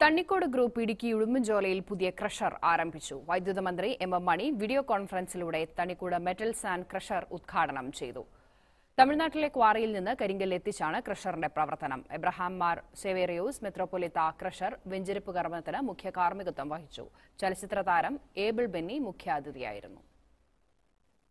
Thannikode group Idukki ഉഴുമ്പൻചോലയിൽ പുതിയ crusher ആരംഭിച്ചു. വൈദ്യുത മന്ത്രി എം എം മണി വീഡിയോ കോൺഫറൻസിലൂടെ തണ്ണിക്കോട് മെറ്റൽസ് ആൻഡ് ക്രഷർ ഉദ്ഘാടനം ചെയ്തു. തമിഴ്നാട്ടിലെ ക്വാറിയിൽ നിന്ന് കരിങ്കൽ എത്തിച്ചാണ് ക്രഷറിന്റെ പ്രവർത്തനം. എബ്രഹാം മാർ സെവേറിയോസ് മെത്രോപൊലിത്ത ക്രഷർ വെഞ്ചരിപ്പ് കർമ്മത്തിന് മുഖ്യ കാർമ്മികത്വം വഹിച്ചു. ചലച്ചിത്ര താരം ഏബിൾ ബെന്നി മുഖ്യാതിഥിയായിരുന്നു.